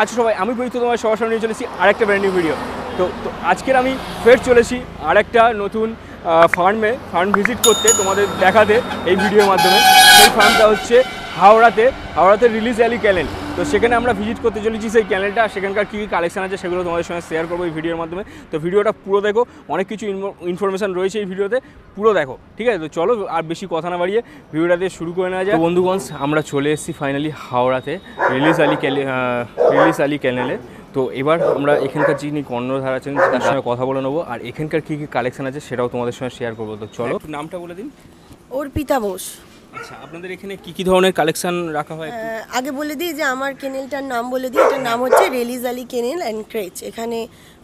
আজ সবাই, আমি তো তোমার সবার সামনে চলেছি আরেকটা ব্র্যান্ড নিউ ভিডিও তো তো আজকের আমি ফের চলেছি আরেকটা নতুন ফার্মে ফার্ম ভিজিট করতে তোমাদের দেখাতে এই ভিডিওর মাধ্যমে। সেই ফার্মটা হচ্ছে হাওড়াতে হাওড়াতে রিলিজ অ্যালি ক্যালেন তো সেখানে আমরা ভিজিট করতে চলেছি সেই ক্যানেলটা সেখানকার কী কী কালেকশন আছে সেগুলো তোমাদের সঙ্গে শেয়ার করব এই ভিডিওর মাধ্যমে। তো ভিডিওটা পুরো দেখো, অনেক কিছু ইনফরমেশন রয়েছে এই ভিডিওতে পুরো দেখো, ঠিক আছে? তো চলো, আর বেশি কথা না বাড়িয়ে ভিডিওটা দিয়ে শুরু করে নেওয়া যায় তো বন্ধুগণ, আমরা চলে এসেছি ফাইনালি হাওড়াতে রিলিজ আলি ক্যালে রিলিজ আলি ক্যানেলে তো এবার আমরা এখানকার যিনি কর্ণধার আছেন তার সঙ্গে কথা বলে নেব। আর এখানকার কী কী কালেকশন আছে সেটাও তোমাদের সঙ্গে শেয়ার করব। তো চলো। নামটা বলে দিন। অর্পিতা বোস। আচ্ছা আপনাদের এখানে কী কী ধরনের কালেকশন রাখা হয়? আগে বলে দিই যে আমার কেনেলটার নাম বলে দিই। এটার নাম হচ্ছে Rally Sally kennel and creche. এখানে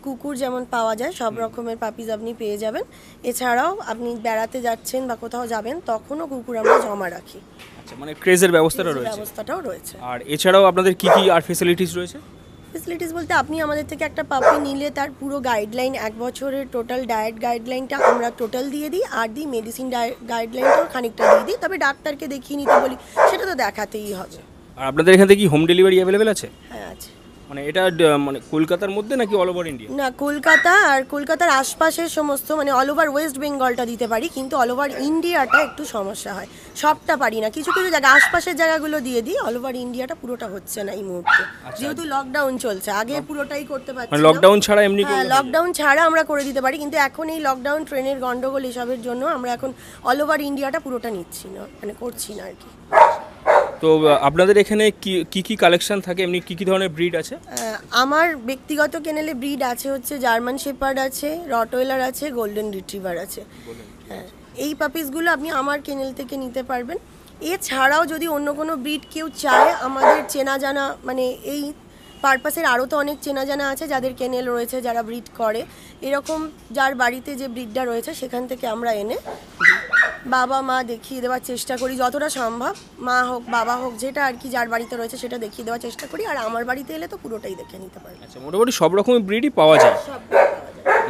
কুকুর যেমন পাওয়া যায় সব রকমের পাপিজ আপনি পেয়ে যাবেন। এছাড়াও আপনি বেড়াতে যাচ্ছেন বা কোথাও যাবেন তখনও কুকুর আমরা জমা রাখি। আচ্ছা মানে ক্রেজের ব্যবস্থাটা রয়েছে। ব্যবস্থাটাও রয়েছে। আর এছাড়াও আপনাদের কি কি আর ফেসিলিটিস রয়েছে? ফেসিলিটিস বলতে আপনি আমাদের থেকে একটা পাপি নিলে তার পুরো গাইডলাইন এক বছরের টোটাল ডায়েট গাইডলাইনটা আমরা টোটাল দিয়ে দিই আর দিই মেডিসিন গাইডলাইনটাও খানিকটা দিয়ে দিই। তবে ডাক্তারকে দেখিয়ে নিতে বলি সেটা তো দেখাতেই হবে। আর আপনাদের এখান থেকে কি হোম ডেলিভারি অ্যাভেলেবেল আছে? হ্যাঁ আছে। মানে এটা মানে কলকাতার মধ্যে নাকি অল ওভার ইন্ডিয়া না কলকাতা আর কলকাতার আশপাশের সমস্ত মানে অল ওভার ওয়েস্ট বেঙ্গলটা দিতে পারি কিন্তু অল ওভার ইন্ডিয়াটা একটু সমস্যা হয়। সবটা পারি না। কিছু কিছু জায়গা আশপাশের জায়গাগুলো দিয়ে দিই অল ওভার ইন্ডিয়াটা পুরোটা হচ্ছে না এই মুহূর্তে। যেহেতু লকডাউন চলছে আগে পুরোটাই করতে পারছি মানে লকডাউন ছাড়া এমনি হ্যাঁ লকডাউন ছাড়া আমরা করে দিতে পারি কিন্তু এখন এই লকডাউন ট্রেনের গন্ডগোল এসবের জন্য আমরা এখন অল ওভার ইন্ডিয়াটা পুরোটা নিচ্ছি না মানে করছি না আর কি। তো আপনাদের এখানে কি কি কালেকশন থাকে? এমনি কি কি ধরনের ব্রিড আছে? আমার ব্যক্তিগত কেনেলে ব্রিড আছে হচ্ছে জার্মান শেপার্ড আছে রটওয়েলার আছে গোল্ডেন রিট্রিভার আছে। হ্যাঁ এই পাপিসগুলো আপনি আমার কেনেল থেকে নিতে পারবেন। এছাড়াও যদি অন্য কোনো ব্রিড কেউ চায় আমাদের চেনা জানা মানে এই পারপাসের আরও তো অনেক চেনা জানা আছে যাদের কেনেল রয়েছে যারা ব্রিড করে। এরকম যার বাড়িতে যে ব্রিডটা রয়েছে সেখান থেকে আমরা এনে। বাবা মা দেখিয়ে দেওয়ার চেষ্টা করি যতটা সম্ভব। মা হোক বাবা হোক যেটা আর কি যার বাড়িতে রয়েছে সেটা দেখিয়ে দেওয়ার চেষ্টা করি আর আমার বাড়িতে এলে তো পুরোটাই দেখে নিতে পারি। আচ্ছা মোটামুটি সব রকমের ব্রিডই পাওয়া যায়।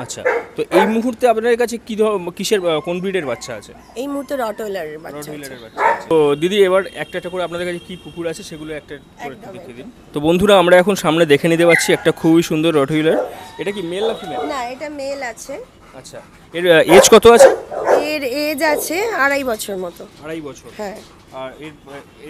আচ্ছা তো এই মুহূর্তে আপনাদের কাছে কি কিসের কোন ব্রিডের বাচ্চা আছে? এই মুহূর্তে রটওয়েলারের বাচ্চা। তো দিদি এবার একটা একটা করে আপনাদের কাছে কি কুকুর আছে সেগুলো একটা করে দেখিয়ে দিন। তো বন্ধুরা আমরা এখন সামনে দেখে নিতে পাচ্ছি একটা খুবই সুন্দর রটহুইলার এটা কি মেল না ফিমেল না এটা মেল আছে। আচ্ছা এর এজ কত আছে? এর এজ আছে আড়াই বছর মতো। আড়াই বছর। হ্যাঁ। আর এর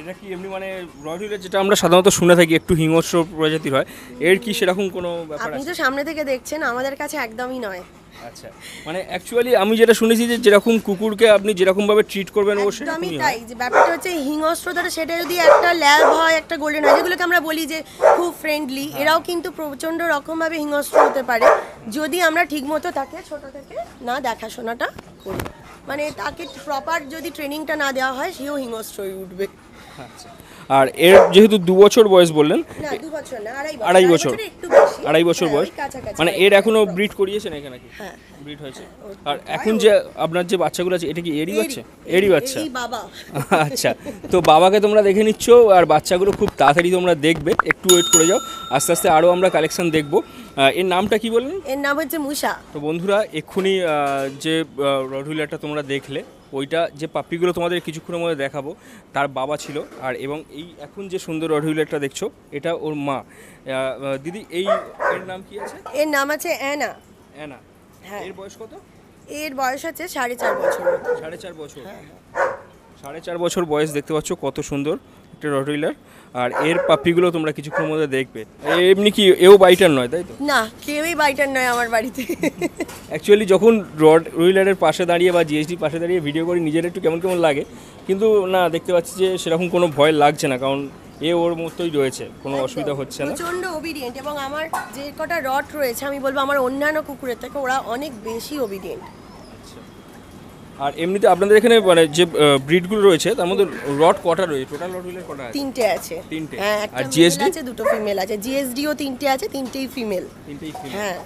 এটা কি এমনি মানে রয়্যাল যেটা আমরা সাধারণত শুনে থাকি একটু হিংস্র প্রজাতির হয় এর কি সেরকম কোনো ব্যাপার আপনি তো সামনে থেকে দেখছেন আমাদের কাছে একদমই নয়। আচ্ছা। মানে অ্যাকচুয়ালি আমি যেটা শুনেছি যে যেরকম কুকুরকে আপনি যেরকম ভাবে ট্রিট করবেন ও সেরকমই তাই যে ব্যাপারটা হচ্ছে হিংস্রতাটা সেটা যদি একটা ল্যাব হয় একটা গোল্ডেন হয় যেগুলোকে আমরা বলি যে খুব ফ্রেন্ডলি এরাও কিন্তু প্রচণ্ড রকমভাবে হিংস্র হতে পারে। যদি আমরা ঠিকমতো তাকে ছোট থেকে না দেখাশোনাটা করি। মানে তাকে প্রপার যদি ট্রেনিংটা না দেওয়া হয় সেও হিংস্র হয়ে উঠবে। আচ্ছা। আর এর যেহেতু দু বছর বয়স বললেন না দু বছর না আড়াই বছর। আড়াই বছর। একটু আড়াই বছর হ্যাঁ, বয়স। মানে এর এখনও ব্রিড করিয়েছেন এখানে নাকি? হ্যাঁ। ব্রিড হয়েছে। আর এখন যে আপনার যে বাচ্চাগুলো আছে এটা কি এরই বাচ্চা? এরই বাচ্চা? আচ্ছা তো বাবাকে তোমরা দেখে নিচ্ছ আর বাচ্চাগুলো খুব তাড়াতাড়ি তোমরা দেখবে। একটু ওয়েট করে যাও। আস্তে আস্তে আরও আমরা কালেকশন দেখব। এর নামটা কি বললেন? এর নাম হচ্ছে মুসা। তো বন্ধুরা এক্ষুনি যে রডহুইলারটা তোমরা দেখলে ওইটা যে পাপ্পিগুলো তোমাদের কিছুক্ষণের মধ্যে দেখাবো তার বাবা ছিল। আর এবং এই এখন যে সুন্দর অডিউলেটটা দেখছ এটা ওর মা। দিদি এই এর নাম কি আছে? এর নাম আছে অ্যানা। অ্যানা। হ্যাঁ। এর বয়স কত? এর বয়স আছে সাড়ে চার বছর। সাড়ে চার বছর। সাড়ে চার বছর বয়স দেখতে পাচ্ছ কত সুন্দর। একটা রটহুইলার আর এর পাপ্পিগুলো তোমরা কিছুক্ষণ মধ্যে দেখবে। এমনি কি এও বাইটার নয় তাই তো? না কেউই বাইটার নয় আমার বাড়িতে। অ্যাকচুয়ালি যখন রড রুইলারের পাশে দাঁড়িয়ে বা জিএসডি পাশে দাঁড়িয়ে ভিডিও করি নিজের একটু কেমন কেমন লাগে কিন্তু না দেখতে পাচ্ছি যে সেরকম কোনো ভয় লাগছে না কারণ এ ওর মতোই রয়েছে কোনো অসুবিধা হচ্ছে না। প্রচণ্ড ওবিডিয়েন্ট এবং আমার যে কটা রট রয়েছে আমি বলব আমার অন্যান্য কুকুরের থেকে ওরা অনেক বেশি ওবিডিয়েন্ট আর এমনিতে আপনাদের এখানে মানে যে ব্রিডগুলো রয়েছে তার মধ্যে রড কটা রয়েছে? টোটাল রড হুইলার কটা আছে? তিনটে আছে। তিনটে। হ্যাঁ আর জিএসডি আছে দুটো ফিমেল আছে। জিএসডিও তিনটে আছে তিনটেই ফিমেল তিনটেই female। হ্যাঁ।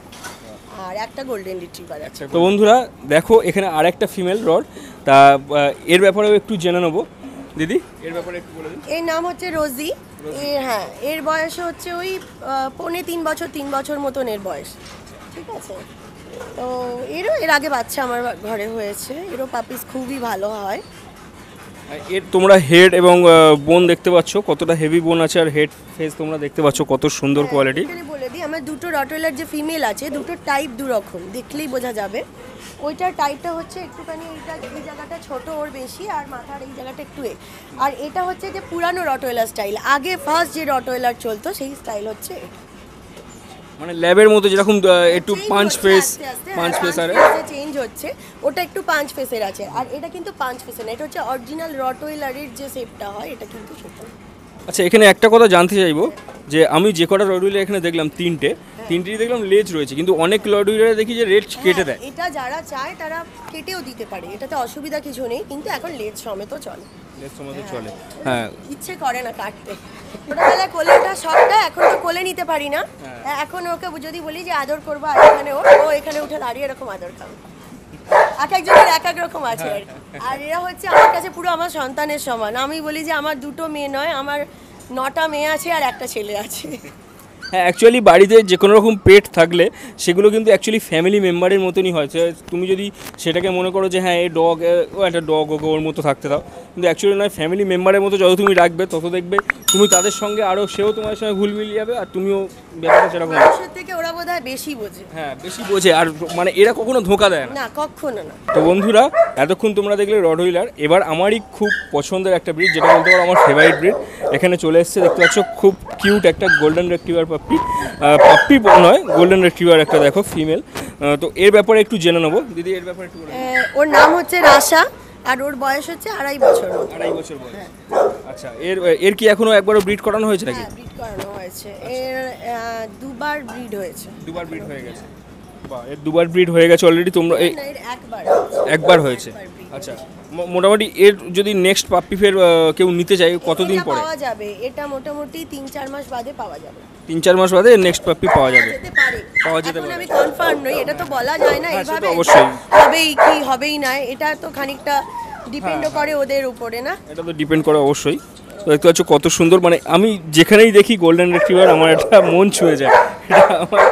আর একটা গোল্ডেন রিট্রিভার আছে। তো বন্ধুরা দেখো এখানে আরেকটা ফিমেল রড তা এর ব্যাপারেও একটু জেনে নেব। দিদি এর ব্যাপারে একটু বলে দিন। এর নাম হচ্ছে রোজি। হ্যাঁ এর বয়স হচ্ছে ওই পৌনে তিন বছর তিন বছর মতন এর বয়স। ঠিক আছে? তো এরও এর আগে বাচ্চা আমার ঘরে হয়েছে। এরও পাপিস খুবই ভালো হয়। এর তোমরা হেড এবং বোন দেখতে পাচ্ছ কতটা হেভি বোন আছে আর হেড ফেস তোমরা দেখতে পাচ্ছ কত সুন্দর কোয়ালিটি এখানে বলে দিই আমার দুটো রটওয়েলার যে ফিমেল আছে দুটো টাইপ দু রকম দেখলেই বোঝা যাবে। ওইটার টাইপটা হচ্ছে একটুখানি এইটা এই জায়গাটা ছোট ওর বেশি আর মাথার এই জায়গাটা একটু এ। আর এটা হচ্ছে যে পুরানো রটওয়েলার স্টাইল আগে ফার্স্ট যে রটওয়েলার চলতো সেই স্টাইল হচ্ছে এটা। মানে ল্যাবের মতো যেরকম একটু পাঁচ ফেস পাঁচ হ্যাঁ, ফেস আর চেঞ্জ হচ্ছে। ওটা একটু পাঁচ ফেসের আছে। আর এটা কিন্তু পাঁচ ফেসের না এটা হচ্ছে অরিজিনাল রটওয়েলারের যে শেপটা হয় এটা কিন্তু সেটা আচ্ছা এখানে একটা কথা জানতে চাইব যে আমি যে কটা লডুইলে এখানে দেখলাম তিনটে তিনটেই দেখলাম লেজ রয়েছে কিন্তু অনেক লডুইলে দেখি যে রেড কেটে হ্যাঁ, দেয়। এটা যারা চায় তারা কেটেও দিতে পারে। এটাতে অসুবিধা কিছু নেই কিন্তু এখন লেজ সমেত চলে। চলে। হ্যাঁ। ইচ্ছে করে না কাটতে। ছোটবেলায় কোলে ওঠা শখটা এখন তো কোলে নিতে পারি না। এখন ওকে যদি বলি যে আদর করব আর এখানে ও ও এখানে উঠে দাঁড়িয়ে এরকম আদর খাবে। এক একজনের এক এক রকম আছে। আর আর এরা হচ্ছে আমার কাছে পুরো আমার সন্তানের সমান। আমি বলি যে আমার দুটো মেয়ে নয় আমার নটা মেয়ে আছে আর একটা ছেলে আছে। হ্যাঁ অ্যাকচুয়ালি বাড়িতে যে কোনো রকম পেট থাকলে সেগুলো কিন্তু অ্যাকচুয়ালি ফ্যামিলি মেম্বারের মতনই হয়। তুমি যদি সেটাকে মনে করো যে হ্যাঁ এই ডগ ও একটা ডগ ওকে ওর মতো থাকতে দাও। কিন্তু অ্যাকচুয়ালি নয় ফ্যামিলি মেম্বারের মতো যত তুমি রাখবে তত দেখবে তুমি তাদের সঙ্গে আরও সেও তোমার সঙ্গে ঘুল মিলিয়ে যাবে আর তুমিও ব্যাপারটা সেরকম থেকে ওরা বোধ বেশি বোঝে। হ্যাঁ বেশি বোঝে আর মানে এরা কখনো ধোঁকা দেয় না। না কখনো না। তো বন্ধুরা এতক্ষণ তোমরা দেখলে রড হুইলার এবার আমারই খুব পছন্দের একটা ব্রিড যেটা বলতে পারো আমার ফেভারিট ব্রিড এখানে চলে এসেছে দেখতে পাচ্ছ খুব কিউট একটা গোল্ডেন রেক্টিভার পাপ্পি। পাপ্পি নয় গোল্ডেন রেট্রিভার একটা দেখো ফিমেল তো এর ব্যাপারে একটু জেনে নেব। দিদি এর ব্যাপারে একটু ওর নাম হচ্ছে রাশা আর ওর বয়স হচ্ছে আড়াই বছর আড়াই বছর বয়স। আচ্ছা এর এর কি এখনও একবারও ব্রিড করানো হয়েছে নাকি? হ্যাঁ ব্রিড করানো হয়েছে। এর দুবার ব্রিড হয়েছে। দুবার ব্রিড হয়ে গেছে। বাহ এর দুবার ব্রিড হয়ে গেছে অলরেডি তোমরা এই একবার। হয়েছে? আচ্ছা মোটামুটি এর যদি নেক্সট পাপ্পি ফের কেউ নিতে চায় কতদিন পরে? পাওয়া যাবে। এটা মোটামুটি তিন চার মাস বাদে পাওয়া যাবে। তিন চার মাস বাদে নেক্সট পাপ্পি পাওয়া যাবে। পাওয়া যেতে পারে। আমি কনফার্ম নই এটা তো বলা যায় না হ্যাঁ, এইভাবে অবশ্যই। হবেই কি হবেই না এটা তো খানিকটা ডিপেন্ডও করে ওদের উপরে না? এটা তো ডিপেন্ড করে অবশ্যই। দেখতে পাচ্ছ কত সুন্দর মানে আমি যেখানেই দেখি গোল্ডেন রেট্রিভার আমার একটা মন ছুঁয়ে যায়। এটা আমার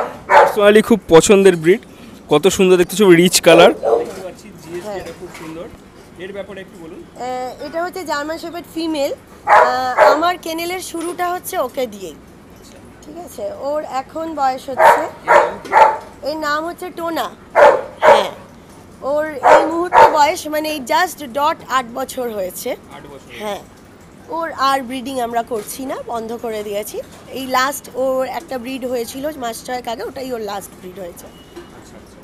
পার্সোনালি খুব পছন্দের ব্রিড কত সুন্দর দেখতে পাচ্ছ রিচ কালার খুব সুন্দর এর ব্যাপারে একটু বলুন। এটা হচ্ছে জার্মান শেফার্ড ফিমেল আমার কেনেলের শুরুটা হচ্ছে ওকে দিয়েই। ঠিক আছে? ওর এখন বয়স হচ্ছে। এর নাম হচ্ছে টোনা। হ্যাঁ। ওর এই মুহূর্তে বয়স মানে এই জাস্ট ডট আট বছর হয়েছে। হ্যাঁ। ওর আর ব্রিডিং আমরা করছি না বন্ধ করে দিয়েছি। এই লাস্ট ওর একটা ব্রিড হয়েছিল মাস ছয়েক আগে ওটাই ওর লাস্ট ব্রিড হয়েছে।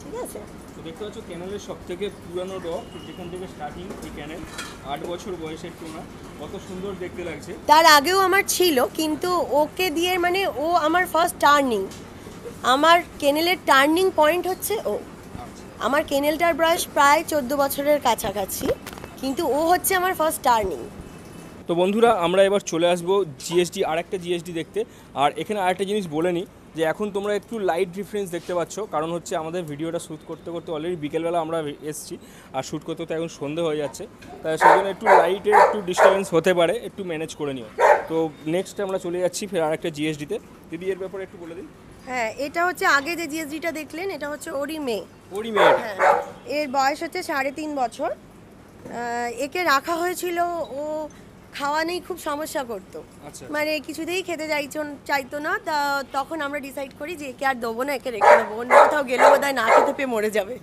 ঠিক আছে? দেখতে পাচ্ছ ক্যানেলের সব থেকে পুরানো ডগ যেখান থেকে স্টার্টিং এই ক্যানেল আট বছর বয়সের টোনা। কত সুন্দর দেখতে লাগছে। তার আগেও আমার ছিল কিন্তু ওকে দিয়ে মানে ও আমার ফার্স্ট টার্নিং আমার কেনেলের টার্নিং পয়েন্ট হচ্ছে ও। আমার কেনেলটার বয়স প্রায় চোদ্দ বছরের কাছাকাছি কিন্তু ও হচ্ছে আমার ফার্স্ট টার্নিং তো বন্ধুরা আমরা এবার চলে আসব জিএসডি আর একটা জিএসডি দেখতে। আর এখানে আরেকটা জিনিস বলে নিই যে এখন তোমরা একটু লাইট ডিফারেন্স দেখতে পাচ্ছ। কারণ হচ্ছে আমাদের ভিডিওটা শ্যুট করতে করতে অলরেডি বিকেলবেলা আমরা এসেছি আর শ্যুট করতে তো এখন সন্ধে হয়ে যাচ্ছে। তাই সেই জন্য একটু লাইটের একটু ডিস্টার্বেন্স হতে পারে একটু ম্যানেজ করে নিও। তো নেক্সট আমরা চলে যাচ্ছি ফের আর আরেকটা জিএসডিতে দিদি এর ব্যাপারে একটু বলে দিন হ্যাঁ এটা হচ্ছে আগে যে জিএসডিটা দেখলেন এটা হচ্ছে ওরি মেয়ে। ওরই মেয়েটা হ্যাঁ এর বয়স হচ্ছে সাড়ে তিন বছর। একে রাখা হয়েছিল ও খাওয়া নেই খুব সমস্যা করতো। আচ্ছা। মানে কিছুতেই খেতে চাইছো চাইতো না তা তখন আমরা ডিসাইড করি যে একে আর দেবো না একে রেখে দেবো। অন্য কোথাও গেলে বোধ হয় না খেতে পেয়ে মরে যাবে।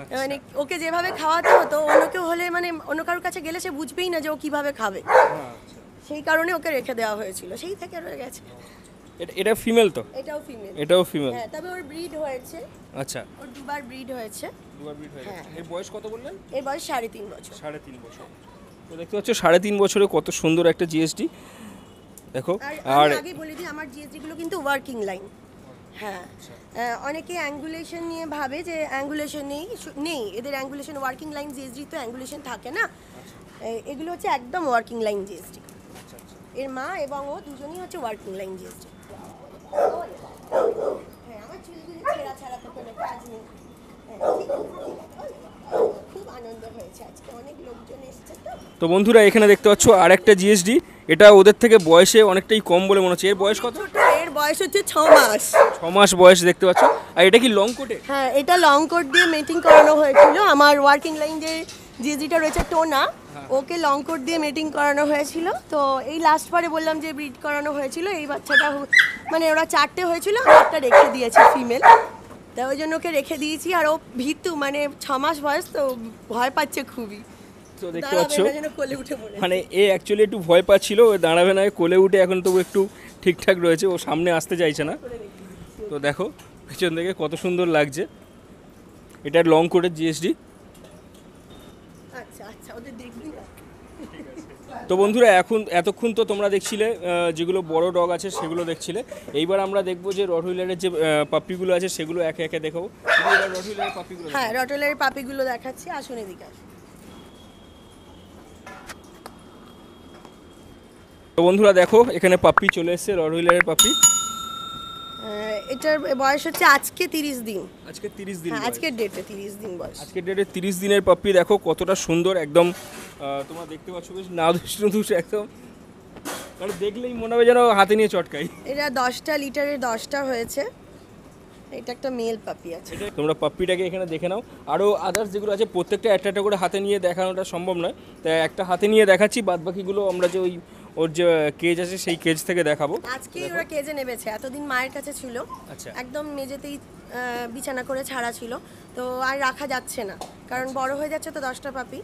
আচ্ছা। মানে ওকে যেভাবে খাওয়াতে হতো অন্য কেউ হলে মানে অন্য কারোর কাছে গেলে সে বুঝবেই না যে ও কীভাবে খাবে। আচ্ছা। সেই কারণে ওকে রেখে দেওয়া হয়েছিল সেই থেকে রয়ে গেছে। এটা- ফিমেল তো? এটাও ফিমেল এটাও ফিমেল হ্যাঁ তবে ওর ব্রিড হয়েছে। আচ্ছা। ওর দুবার ব্রিড হয়েছে। দুবার ব্রিড হয়ে গেছে হ্যাঁ। এর বয়স কত বললেন? এর বয়স সাড়ে তিন বছর। সাড়ে তিন বছর। দেখতে পাচ্ছ সাড়ে তিন বছরে কত সুন্দর একটা জিএসটি দেখো আর আগে বলে দিই আমার জিএসডি গুলো কিন্তু ওয়ার্কিং লাইন হ্যাঁ অনেকে অ্যাঙ্গুলেশন নিয়ে ভাবে যে অ্যাঙ্গুলেশন নেই নেই। এদের অ্যাঙ্গুলেশন ওয়ার্কিং লাইন জিএসডি তো অ্যাঙ্গুলেশন থাকে না। এগুলো হচ্ছে একদম ওয়ার্কিং লাইন জিএসডি এর মা এবং ও দুজনেই হচ্ছে ওয়ার্কিং লাইন জিএসডি হ্যাঁ আমার চুলগুলো ছেঁড়া ছাড়া তো কোনো কাজ নেই। হ্যাঁ, ঠিক আছে, আনন্দ হয়েছে। আজকে অনেক লোকজন এসছে তো। তো বন্ধুরা এখানে দেখতে পাচ্ছ আরেকটা জিএসডি এটা ওদের থেকে বয়সে অনেকটাই কম বলে মনে হচ্ছে। এর বয়স কত? এর বয়স হচ্ছে ছ মাস। ছ মাস বয়স দেখতে পাচ্ছ। আর এটা কি লং কোটে হ্যাঁ এটা লং কোট দিয়ে মেটিং করানো হয়েছিল। আমার ওয়ার্কিং লাইন যে জিজিটা রয়েছে টোনা ওকে লং কোট দিয়ে মিটিং করানো হয়েছিল। তো এই লাস্ট বারে বললাম যে ব্রিড করানো হয়েছিল। এই বাচ্চাটা মানে ওরা চারটে হয়েছিল একটা রেখে দিয়েছে ফিমেল তা ওই জন্য ওকে রেখে দিয়েছি আর ও ভীতু মানে ছ মাস বয়স তো ভয় পাচ্ছে খুবই। তো দেখতে পাচ্ছ? মানে এ অ্যাকচুয়ালি একটু ভয় পাচ্ছিল ও দাঁড়াবে না কোলে উঠে এখন তবু একটু ঠিকঠাক রয়েছে ও সামনে আসতে চাইছে না। তো দেখো পেছন থেকে কত সুন্দর লাগছে। এটা লং কোটের জিএসডি আচ্ছা আচ্ছা ওদের তো বন্ধুরা এখন এতক্ষণ তো তোমরা দেখছিলে যেগুলো বড় ডগ আছে সেগুলো দেখছিলে। এইবার আমরা দেখব যে রটহুইলারের যে পাপ্পিগুলো আছে সেগুলো একে একে দেখাবো। রটহুইলারের পাপ্পিগুলো হ্যাঁ পাপিগুলো দেখাচ্ছি আসুন এদিকে আসুন। তো বন্ধুরা দেখো এখানে পাপ্পি চলে এসছে রটহুইলারের পাপ্পি। আহ, এটার বয়স হচ্ছে আজকে তিরিশ দিন। আজকে তিরিশ দিন হ্যাঁ আজকের ডেটে তিরিশ দিন বয়স। আজকের ডেটে তিরিশ দিনের পাপ্পি দেখো কতটা সুন্দর একদম তোমরা দেখতে পাচ্ছ বেশ না দুষ একদম। মানে দেখলেই মনে হবে যেন হাতে নিয়ে চটকাই। এটা দশটা লিটারের দশটা হয়েছে। এটা একটা মেল পাপি আছে। তোমরা পাপ্পিটাকে এখানে দেখে নাও। আরও আদার্স যেগুলো আছে প্রত্যেকটা একটা একটা করে হাতে নিয়ে দেখানোটা সম্ভব নয়। তাই একটা হাতে নিয়ে দেখাচ্ছি বাদ বাকিগুলো আমরা যে ওই ওর যে কেজ আছে সেই কেজ থেকে দেখাবো। আজকেই ওরা কেজে নেমেছে। এতদিন মায়ের কাছে ছিল। আচ্ছা। একদম মেঝেতেই বিছানা করে ছাড়া ছিল। তো আর রাখা যাচ্ছে না। কারণ বড় হয়ে যাচ্ছে তো দশটা পাপি।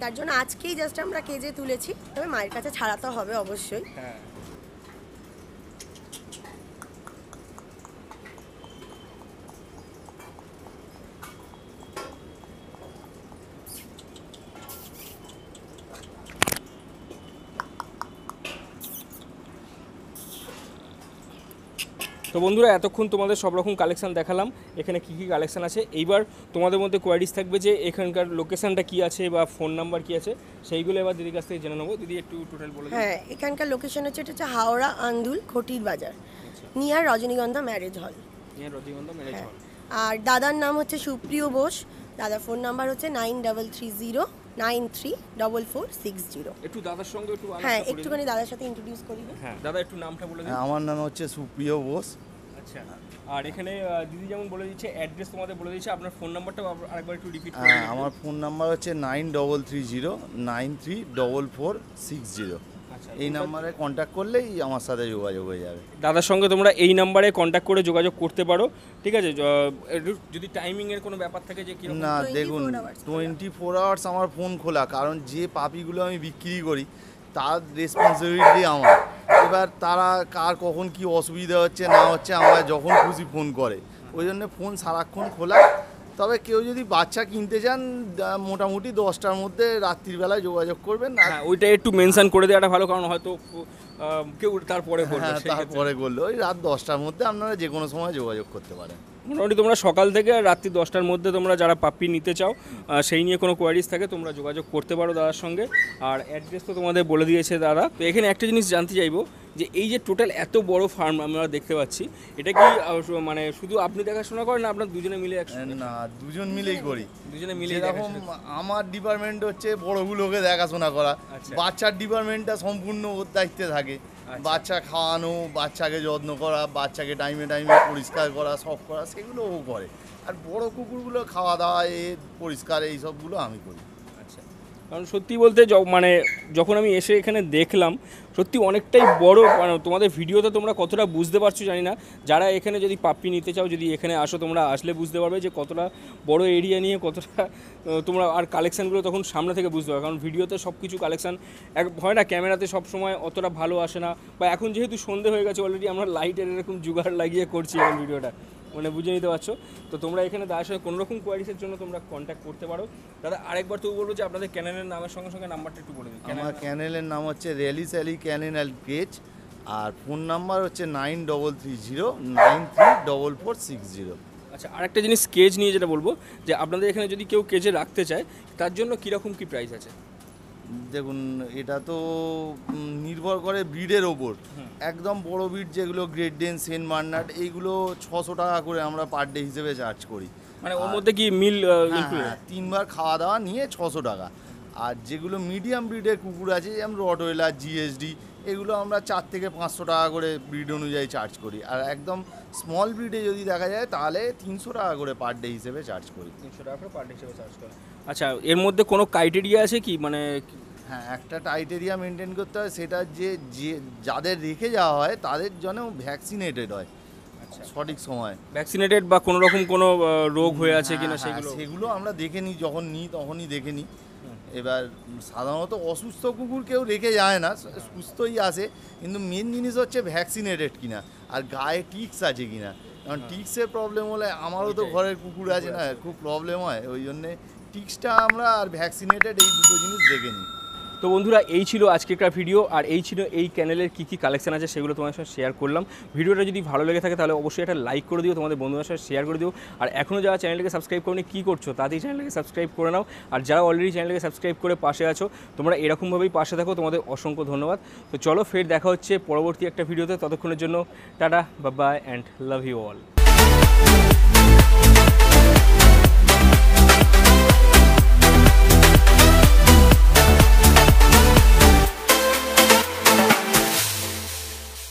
তার জন্য আজকেই জাস্ট আমরা কেজে তুলেছি। তবে মায়ের কাছে ছাড়া তো হবে অবশ্যই। তো বন্ধুরা এতক্ষণ তোমাদের সব রকম কালেকশন দেখালাম। এখানে কি কি কালেকশান আছে? এইবার তোমাদের মধ্যে কোয়ারিজ থাকবে যে এখানকার লোকেশনটা কি আছে বা ফোন নাম্বার কি আছে সেইগুলো এবার দিদির কাছ থেকে জেনে নেব। দিদি একটু টোটাল বলে হ্যাঁ এখানকার লোকেশন হচ্ছে এটা হচ্ছে হাওড়া আন্দুল খটির বাজার নিয়ার রজনীগন্ধা ম্যারেজ হল নিয়ে রজনীগন্ধা ম্যারেজ হল আর দাদার নাম হচ্ছে সুপ্রিয় বোস দাদার ফোন নাম্বার হচ্ছে nine double three zero nine three double four six zero একটু দাদার সঙ্গে একটু হ্যাঁ একটুখানি দাদার সাথে ইন্ট্রোডিউস করি হ্যাঁ দাদা একটু নামটা বলে আমার নাম হচ্ছে সুপ্রিয় বোস আচ্ছা। আর এখানে দিদি যেমন বলে দিচ্ছে অ্যাড্রেস তোমাদের বলে দিচ্ছে আপনার ফোন নাম্বারটাও আরেকবার একটু রিপিট হ্যাঁ, আমার ফোন নাম্বার হচ্ছে nine double three zero nine three double four six zero আচ্ছা এই নাম্বারে কন্ট্যাক্ট করলেই আমার সাথে যোগাযোগ হয়ে যাবে। দাদার সঙ্গে তোমরা এই নাম্বারে কন্ট্যাক্ট করে যোগাযোগ করতে পারো ঠিক আছে? একটু যদি টাইমিং এর কোনো ব্যাপার থাকে যে কি না দেখুন। টোয়েন্টি ফোর আওয়ার্স আমার ফোন খোলা কারণ যে পাপিগুলো আমি বিক্রি করি তার রেসপন্সিবিলিটি আমার। এবার তারা কার কখন কি অসুবিধা হচ্ছে না হচ্ছে আমরা যখন খুশি ফোন করে। ওই জন্য ফোন সারাক্ষণ খোলা। তবে কেউ যদি বাচ্চা কিনতে চান মোটামুটি দশটার মধ্যে রাত্রিবেলায় যোগাযোগ করবেন। আর হ্যাঁ ওইটা একটু মেনশন করে দেওয়াটা ভালো কারণ হয়তো কেউ তারপরে হ্যাঁ। তারপরে করল ওই রাত দশটার মধ্যে আপনারা যে কোনো সময় যোগাযোগ করতে পারেন। মোটামুটি তোমরা সকাল থেকে রাত্রি দশটার মধ্যে তোমরা যারা পাপ্পি নিতে চাও সেই নিয়ে কোনো কোয়ারিজ থাকে তোমরা যোগাযোগ করতে পারো দাদার সঙ্গে। আর অ্যাড্রেস তো তোমাদের বলে দিয়েছে দাদা। তো এখানে একটা জিনিস জানতে চাইব যে এই যে টোটাল এত বড় ফার্ম আমরা দেখতে পাচ্ছি এটা কি মানে শুধু আপনি দেখাশোনা করেন না আপনার দুজনে মিলে না দুজন মিলেই করি। দুজনে মিলে এরকম আমার ডিপার্টমেন্ট হচ্ছে বড়গুলোকে দেখাশোনা করা। আচ্ছা। বাচ্চার ডিপার্টমেন্টটা সম্পূর্ণ ওর দায়িত্বে থাকে। বাচ্চা খাওয়ানো, বাচ্চাকে যত্ন করা, বাচ্চাকে টাইমে টাইমে পরিষ্কার করা, সব করা, সেগুলো ও করে। আর বড় কুকুরগুলো খাওয়া দাওয়া, এ পরিষ্কার এইসবগুলো আমি করি। আচ্ছা কারণ সত্যি বলতে মানে যখন আমি এসে এখানে দেখলাম, সত্যি অনেকটাই বড় মানে তোমাদের ভিডিওতে তোমরা কতটা বুঝতে পারছ জানি না। যারা এখানে যদি পাপ্পি নিতে চাও, যদি এখানে আসো, তোমরা আসলে বুঝতে পারবে যে কতটা বড় এরিয়া নিয়ে কতটা তোমরা আর কালেকশানগুলো তখন সামনে থেকে বুঝতে পারবে। কারণ ভিডিওতে সব কিছু কালেকশান এক, হয় না ক্যামেরাতে সব সময় অতটা ভালো আসে না। বা এখন যেহেতু সন্ধে হয়ে গেছে অলরেডি আমরা লাইটের এরকম জোগাড় লাগিয়ে করছি এখন ভিডিওটা। মানে বুঝে নিতে পারছ। তো তোমরা এখানে দাদার সঙ্গে কোনো রকম কোয়ারিসের জন্য তোমরা কন্ট্যাক্ট করতে পারো। দাদা আরেকবার তো বলব যে আপনাদের ক্যানেলের নামের সঙ্গে সঙ্গে নাম্বারটা একটু বলে দিন। আমার ক্যানেলের নাম হচ্ছে rally Sally canal and cage R phone number হচ্ছে nine double three zero nine three double four six zero. আচ্ছা আরেকটা জিনিস কেজ নিয়ে যেটা বলব যে আপনাদের এখানে যদি কেউ কেজে রাখতে চায় তার জন্য কীরকম কী প্রাইস আছে? দেখুন এটা তো নির্ভর করে ব্রিডের ওপর। একদম বড় ব্রিড যেগুলো গ্রেট ডেন সেন্ট মার্নার্ড এইগুলো ছশো টাকা করে আমরা পার ডে হিসেবে চার্জ করি। মানে ওর মধ্যে কি মিল হ্যাঁ, হ্যাঁ, তিনবার খাওয়া দাওয়া নিয়ে ছশো টাকা। আর যেগুলো মিডিয়াম ব্রিডের কুকুর আছে যেমন রটওয়েলার জিএসডি এগুলো আমরা চার থেকে পাঁচশো টাকা করে ব্রিড অনুযায়ী চার্জ করি। আর একদম স্মল ব্রিডে যদি দেখা যায় তাহলে তিনশো টাকা করে পার ডে হিসেবে চার্জ করি। তিনশো টাকা করে পার ডে হিসেবে চার্জ করি। আচ্ছা এর মধ্যে কোনো ক্রাইটেরিয়া আছে কি? মানে হ্যাঁ একটা টাইটেরিয়া মেনটেন করতে হয় সেটা যে যে যাদের রেখে যাওয়া হয় তাদের জন্য ভ্যাকসিনেটেড হয় সঠিক সময়। ভ্যাকসিনেটেড বা কোনো রকম কোনো রোগ হয়ে আছে কিনা হ্যাঁ, হ্যাঁ, সেগুলো? সেগুলো আমরা দেখে নিই যখন নিই তখনই দেখে নিই। এবার সাধারণত অসুস্থ কুকুর কেউ রেখে যায় না সুস্থই আসে কিন্তু মেন জিনিস হচ্ছে ভ্যাকসিনেটেড কিনা আর গায়ে টিক্স আছে কিনা। কারণ টিক্সের প্রবলেম হলে আমারও তো ঘরের কুকুর আছে না খুব প্রবলেম হয় ওই জন্যে টিক্সটা আমরা আর ভ্যাকসিনেটেড এই দুটো জিনিস দেখে নিই। তো বন্ধুরা, এই ছিল আজকেরকার ভিডিও আর এই ছিল এই চ্যানেলের কী কী কালেকশন আছে সেগুলো তোমাদের সাথে শেয়ার করলাম। ভিডিওটা যদি ভালো লেগে থাকে তাহলে অবশ্যই একটা লাইক করে দিও, তোমাদের বন্ধুদের সাথে শেয়ার করে দিও। আর এখনও যারা চ্যানেলটাকে সাবস্ক্রাইব করনি, কী করছ? তাতেই চ্যানেলটাকে সাবস্ক্রাইব করে নাও। আর যারা অলরেডি চ্যানেলটাকে সাবস্ক্রাইব করে পাশে আছো, তোমরা এরকমভাবেই পাশে থাকো, তোমাদের অসংখ্য ধন্যবাদ। তো চলো, ফের দেখা হচ্ছে পরবর্তী একটা ভিডিওতে ততক্ষণের জন্য টাটা বা bye and love you all